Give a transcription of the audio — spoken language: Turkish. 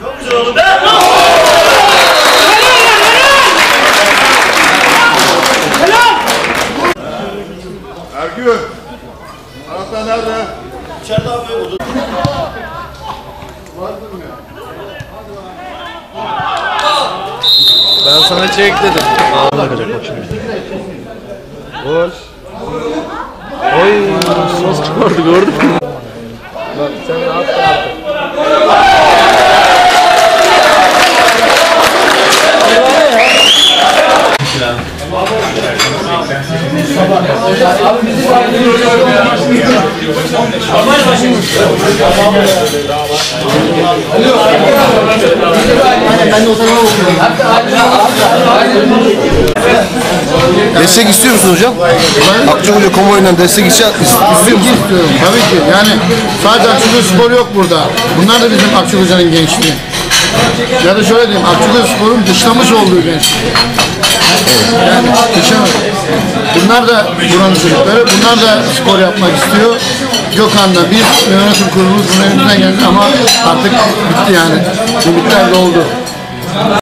Çok güzel oldu. Be! Ergün. Anahtar nerede? İçeride abi oldu. Ben sana çek dedim. Ağzına bakacak bak şimdi. Gol. Oy nasıl çıkardı gördün mü? Bak sen ne yaptın artık? Destek istiyor musun hocam? Akçakoca Komoy'dan destek istiyor Tabii ki istiyorum. Tabii ki. Yani sadece Akçakoca Spor yok burada. Bunlar da bizim Akçakoca'nın gençliği. Ya da şöyle diyeyim, Akçakoca Spor'un dışlamış olduğu gençlik. Yani dışlamış. Bunlar da buranın çocukları. Bunlar da spor yapmak istiyor. Gökhan'da biz yönetim kurulumuz bunun elimizden geldi ama artık bitti yani. Limitler doldu.